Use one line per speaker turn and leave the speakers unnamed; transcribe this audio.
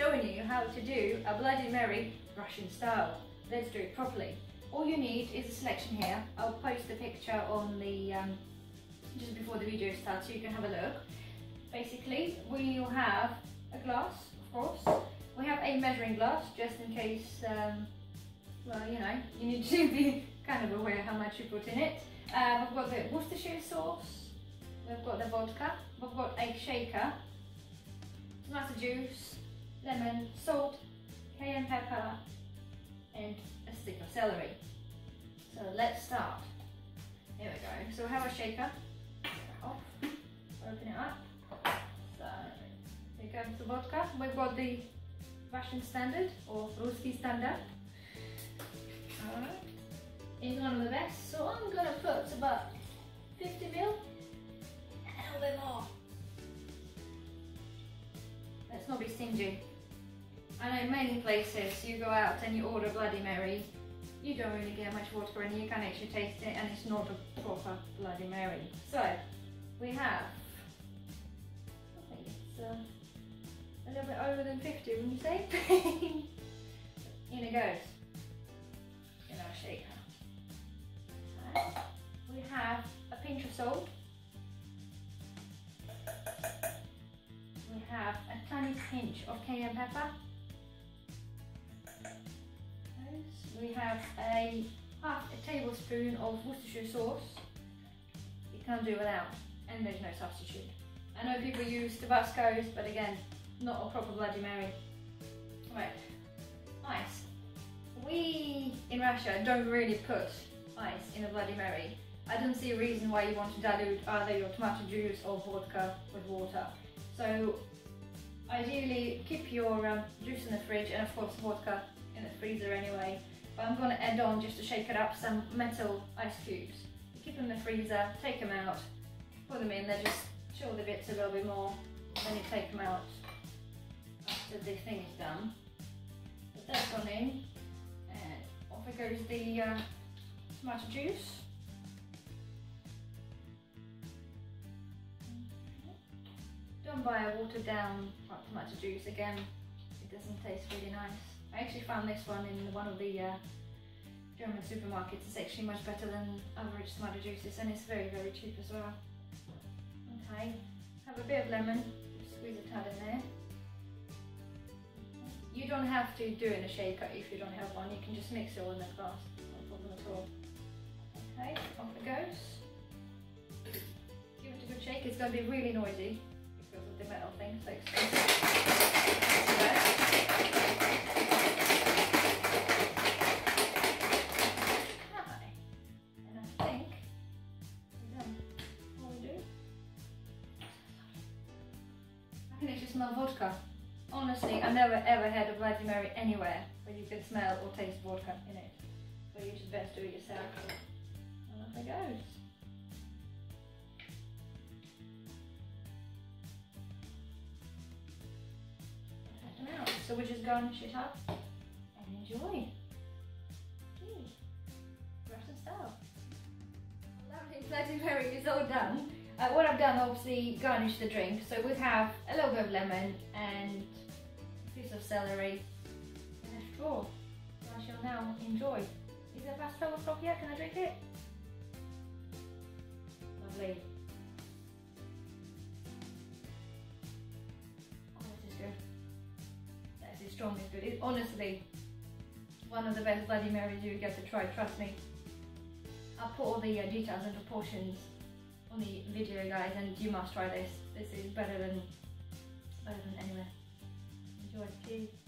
showing you how to do a Bloody Mary Russian style. Let's do it properly. All you need is a selection here. I'll post the picture on the um, just before the video starts so you can have a look. Basically, we'll have a glass, of course. We have a measuring glass just in case, um, well, you know, you need to be kind of aware how much you put in it. Uh, we've got the Worcestershire sauce, we've got the vodka, we've got a shaker, tomato juice, lemon, salt, cayenne pepper, and a stick of celery. So let's start. Here we go. So we have a shaker. Off. Open it up. So here comes the vodka. We've got the Russian standard or Ruski standard. Alright. It's one of the best. So I'm gonna put about 50 ml and a little bit more. Let's not be stingy. I know many places you go out and you order Bloody Mary, you don't really get much water and you can't actually taste it and it's not a proper Bloody Mary. So, we have, I think it's uh, a little bit over than 50 wouldn't you say? In it goes, in our shaker. we have a pinch of salt. We have a tiny pinch of cayenne pepper. Have a half a tablespoon of Worcestershire sauce. You can't do without, and there's no substitute. I know people use Tabasco's, but again, not a proper Bloody Mary. Right, ice. We in Russia don't really put ice in a Bloody Mary. I don't see a reason why you want to dilute either your tomato juice or vodka with water. So ideally keep your um, juice in the fridge and of course vodka in the freezer anyway. I'm going to add on just to shake it up some metal ice cubes. Keep them in the freezer, take them out, put them in, they just chill the bits a little bit more, then you take them out after the thing is done. Put that one in, and off it goes the uh, tomato juice. Don't buy a watered down tomato juice again, it doesn't taste really nice. I actually found this one in one of the uh, German supermarkets. It's actually much better than average tomato juices and it's very, very cheap as well. Okay, have a bit of lemon, squeeze a tad in there. You don't have to do it in a shaker if you don't have one, you can just mix it all in the glass, no problem at all. Okay, off it goes. Give it a good shake, it's going to be really noisy because of the metal thing, so smell vodka. Honestly, I never ever had a Bloody Mary anywhere where you can smell or taste vodka in it. So you should best do it yourself. And off it goes. So we just garnish it up and enjoy. Russian style. Lovely Bloody Mary is all done. Uh, what I've done, obviously, garnish the drink. So we have a little bit of lemon and a piece of celery and a straw. I shall now enjoy. Is the past 12 o'clock yet? Can I drink it? Lovely. Oh, this is good. This is strong, good. It's honestly one of the best Bloody Marys you get to try, trust me. I'll put all the uh, details and proportions on the video guys and you must try this. This is better than better than anywhere. Enjoy, cheers.